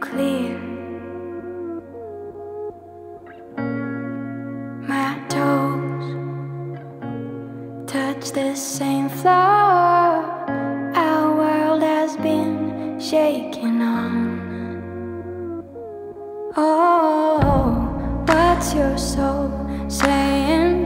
clear. My toes touch the same floor our world has been shaking on. Oh, what's your soul saying?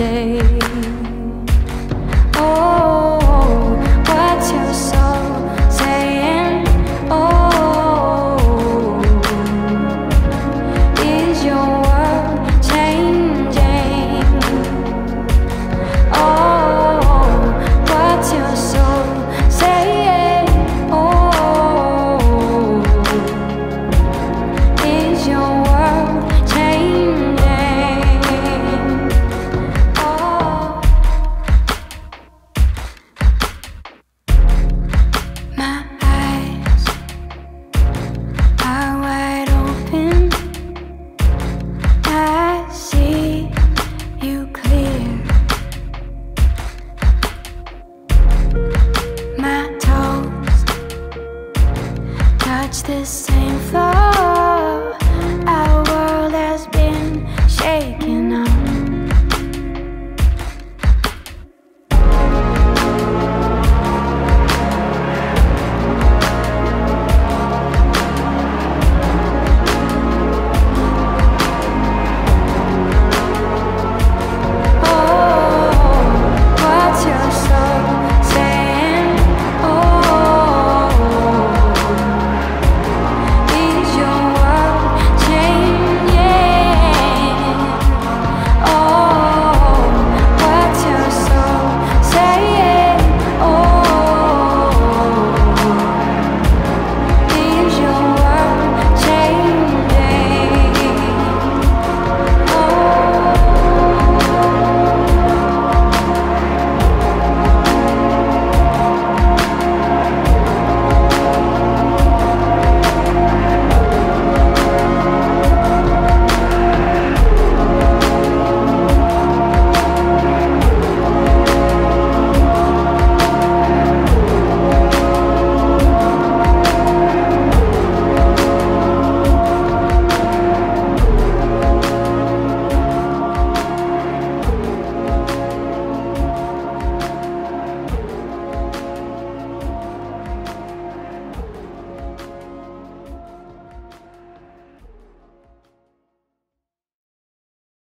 day. catch the same flight.